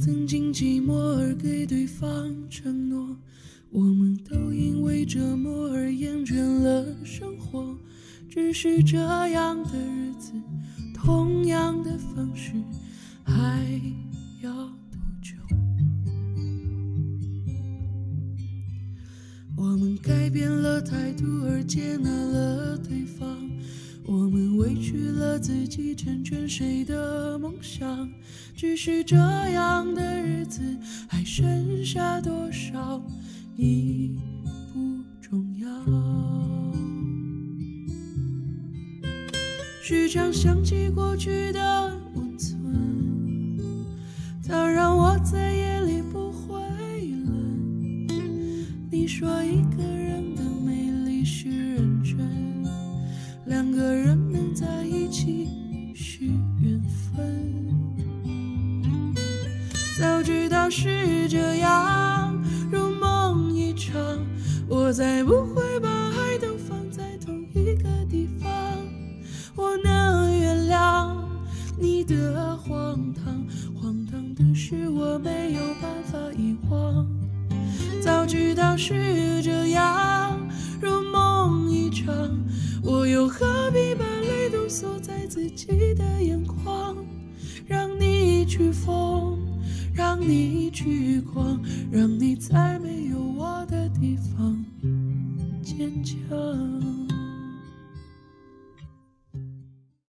曾经寂寞而给对方承诺，我们都因为折磨而厌倦了生活。只是这样的日子，同样的方式，还要多久？我们改变了态度而接纳了对方，我们委屈了自己成全谁的梦想？只是这样的日子还剩下多少已不重要。时常想起过去的温存，它让我在夜里不会冷。你说一个人的美丽是早知道是这样，如梦一场，我再不会把爱都放在同一个地方。我能原谅你的荒唐，荒唐的是我没有办法遗忘。早知道是这样，如梦一场，我又何必把泪都锁在自己的眼眶？让你去疯，让你去狂，让你在没有我的